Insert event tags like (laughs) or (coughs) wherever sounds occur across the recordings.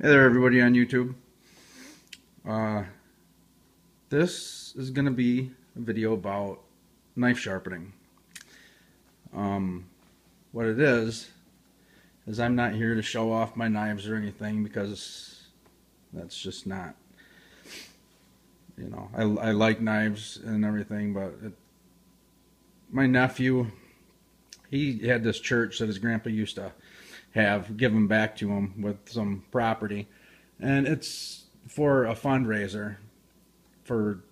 Hey there, everybody on YouTube. Uh, this is going to be a video about knife sharpening. Um, what it is, is I'm not here to show off my knives or anything because that's just not, you know, I, I like knives and everything, but it, my nephew, he had this church that his grandpa used to have given back to them with some property. And it's for a fundraiser for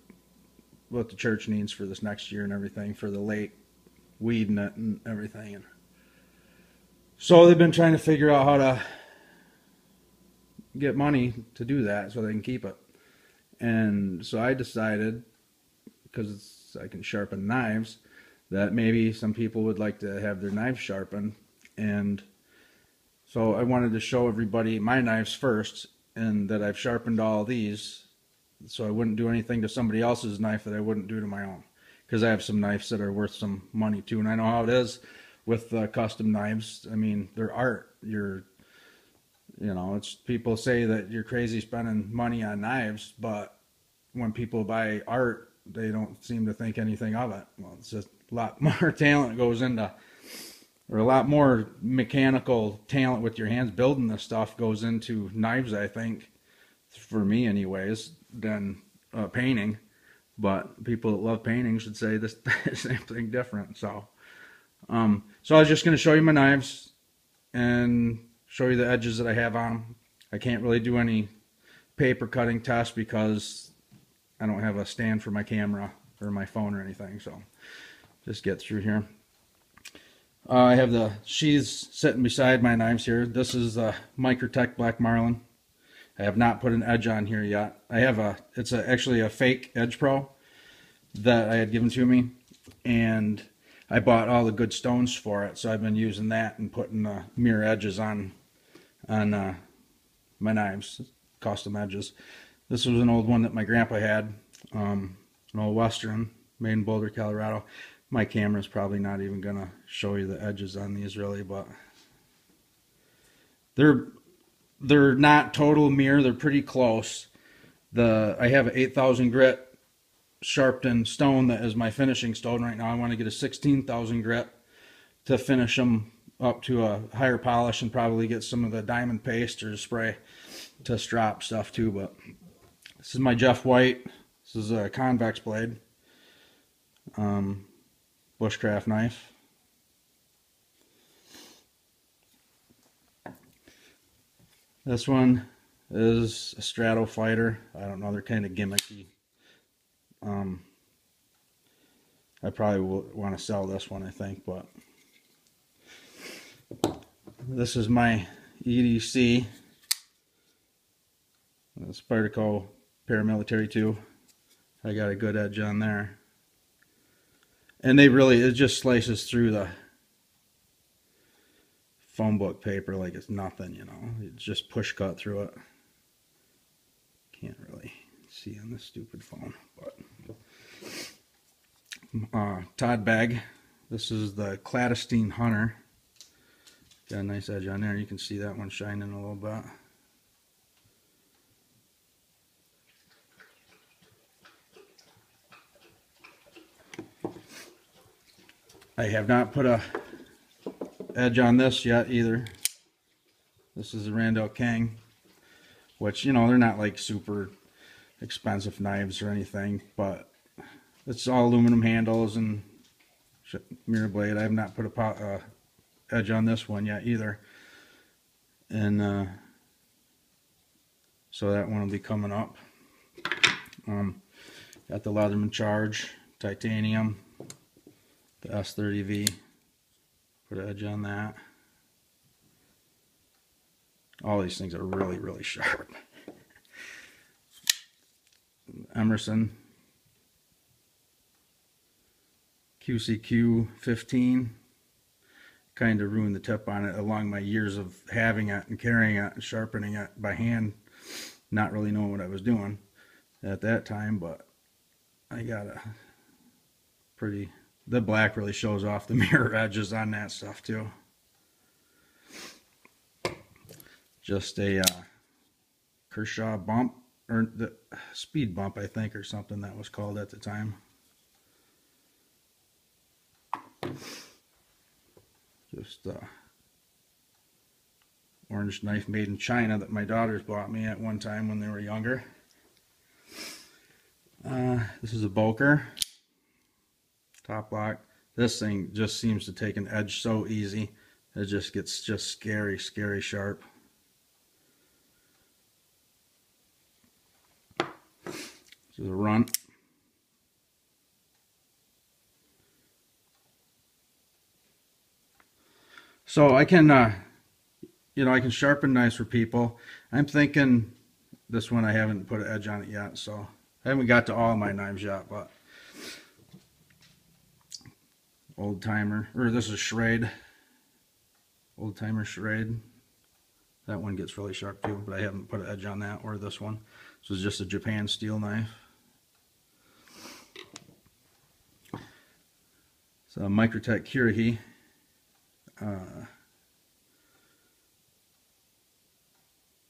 what the church needs for this next year and everything for the late weeding it and everything. So they've been trying to figure out how to get money to do that so they can keep it. And so I decided, because I can sharpen knives, that maybe some people would like to have their knives sharpened. And so I wanted to show everybody my knives first and that I've sharpened all these so I wouldn't do anything to somebody else's knife that I wouldn't do to my own. Because I have some knives that are worth some money too. And I know how it is with uh, custom knives. I mean, they're art. You're, you know, it's people say that you're crazy spending money on knives, but when people buy art, they don't seem to think anything of it. Well, it's just a lot (laughs) more talent goes into or a lot more mechanical talent with your hands building this stuff goes into knives i think for me anyways than uh, painting. But people that love painting should say this (laughs) same thing different so um, so i was just going to show you my knives and show you the edges that i have on them i can't really do any paper cutting tests because i don't have a stand for my camera or my phone or anything so just get through here uh, I have the sheaths sitting beside my knives here. This is a Microtech Black Marlin. I have not put an edge on here yet. I have a, it's a, actually a fake Edge Pro that I had given to me. And I bought all the good stones for it. So I've been using that and putting uh, mirror edges on, on uh, my knives, custom edges. This was an old one that my grandpa had, um, an old Western made in Boulder, Colorado my camera is probably not even gonna show you the edges on these really but they're they're not total mirror they're pretty close. The I have an 8000 grit Shapton stone that is my finishing stone right now. I want to get a 16000 grit to finish them up to a higher polish and probably get some of the diamond paste or spray to strop stuff too but this is my Jeff White. This is a convex blade. Um, bushcraft knife. This one is a Strato Fighter. I don't know, they're kind of gimmicky. Um, I probably will want to sell this one, I think, but this is my EDC. Spyderco Paramilitary 2. I got a good edge on there and they really it just slices through the phone book paper like it's nothing you know? It's just push cut through it. Can't really see on this stupid phone but uh, Todd bag this is the Clandestine Hunter. Got a nice edge on there. You can see that one shining a little bit I have not put a edge on this yet either. This is a Randall King, which, you know, they're not like super expensive knives or anything, but it's all aluminum handles and mirror blade. I have not put a uh, edge on this one yet either. And uh, so that one will be coming up. Um, got the Leatherman Charge, titanium, the S30V. Put an edge on that. All these things are really, really sharp. Emerson QCQ 15 kind of ruined the tip on it along my years of having it and carrying it and sharpening it by hand not really knowing what I was doing at that time but I got a pretty the black really shows off the (laughs) mirror edges on that stuff too. Just a uh, Kershaw bump or the speed bump, I think, or something that was called at the time. Just uh, orange knife made in China that my daughters bought me at one time when they were younger. Uh, this is a Boker top lock. This thing just seems to take an edge so easy. It just gets just scary, scary sharp. This is a runt. So I can, uh, you know, I can sharpen knives for people. I'm thinking this one I haven't put an edge on it yet, so I haven't got to all my knives yet, but old timer, or this is Schrade, old timer Schrade. That one gets really sharp too, but I haven't put an edge on that or this one. This is just a Japan steel knife. So Microtech Kirihei. Uh,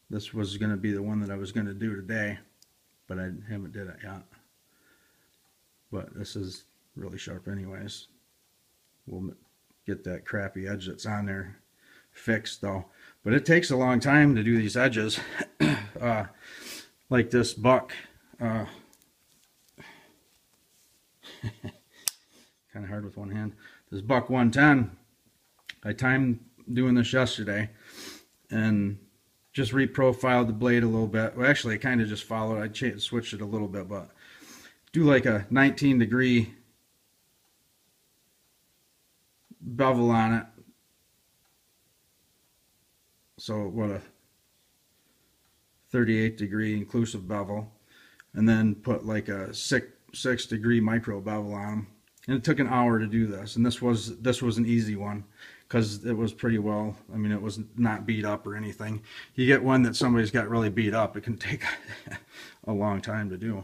this was going to be the one that I was going to do today, but I haven't did it yet. But this is really sharp anyways. We'll get that crappy edge that's on there fixed though. But it takes a long time to do these edges. (coughs) uh, like this buck. Uh, (laughs) kind of hard with one hand. This buck 110 I timed doing this yesterday and just reprofiled the blade a little bit. Well, actually, I kind of just followed. I switched it a little bit, but do like a 19 degree bevel on it. So what a 38 degree inclusive bevel, and then put like a six six degree micro bevel on them. And it took an hour to do this, and this was this was an easy one because it was pretty well. I mean, it was not beat up or anything. You get one that somebody's got really beat up, it can (laughs) take a long time to do.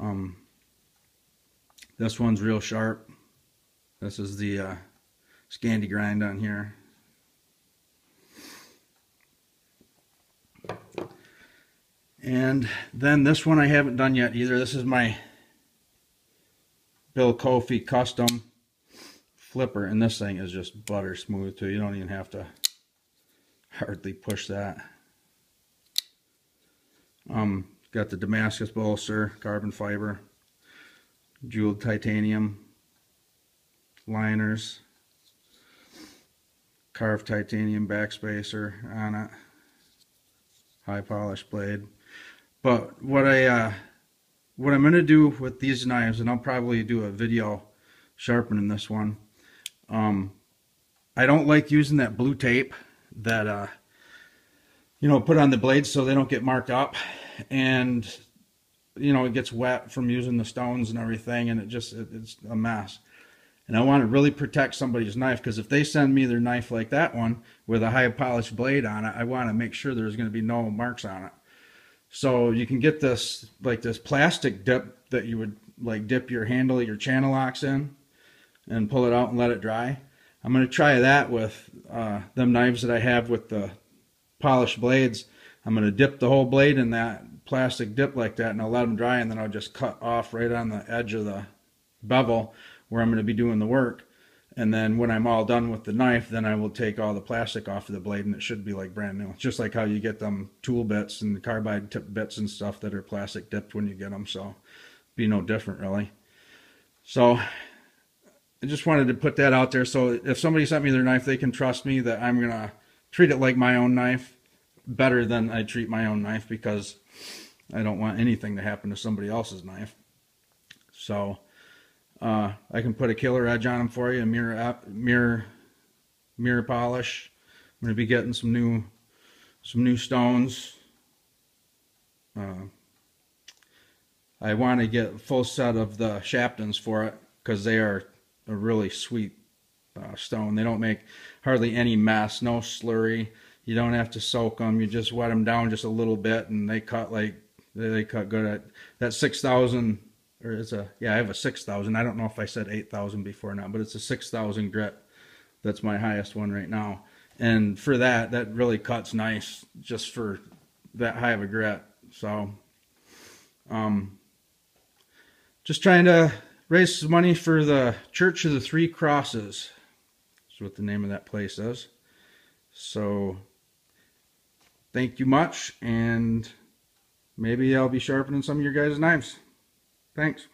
Um, this one's real sharp. This is the uh, Scandi grind on here. And then this one I haven't done yet either. This is my Bill Kofi custom flipper and this thing is just butter smooth too you don't even have to hardly push that um got the Damascus bolster carbon fiber jeweled titanium liners carved titanium backspacer on it high polish blade but what I uh, what I'm going to do with these knives and I'll probably do a video sharpening this one um, I don't like using that blue tape that, uh, you know, put on the blades so they don't get marked up. And, you know, it gets wet from using the stones and everything, and it just, it, it's a mess. And I want to really protect somebody's knife because if they send me their knife like that one with a high polished blade on it, I want to make sure there's going to be no marks on it. So you can get this, like this plastic dip that you would like dip your handle, your channel locks in and pull it out and let it dry. I'm going to try that with uh, them knives that I have with the polished blades. I'm going to dip the whole blade in that plastic dip like that and I'll let them dry and then I'll just cut off right on the edge of the bevel where I'm going to be doing the work. And then when I'm all done with the knife, then I will take all the plastic off of the blade and it should be like brand new. Just like how you get them tool bits and carbide tip bits and stuff that are plastic dipped when you get them. So be no different really. So I just wanted to put that out there. So if somebody sent me their knife, they can trust me that I'm going to treat it like my own knife better than I treat my own knife because I don't want anything to happen to somebody else's knife. So uh, I can put a killer edge on them for you, a mirror, mirror, mirror polish. I'm going to be getting some new, some new stones. Uh, I want to get a full set of the Shaptons for it because they are a really sweet uh, stone. They don't make hardly any mess, no slurry. You don't have to soak them. You just wet them down just a little bit, and they cut like they cut good at that six thousand or it's a yeah I have a six thousand. I don't know if I said eight thousand before now, but it's a six thousand grit. That's my highest one right now. And for that, that really cuts nice just for that high of a grit. So, um, just trying to raise some money for the Church of the Three Crosses. That's what the name of that place is. So, thank you much, and maybe I'll be sharpening some of your guys' knives. Thanks.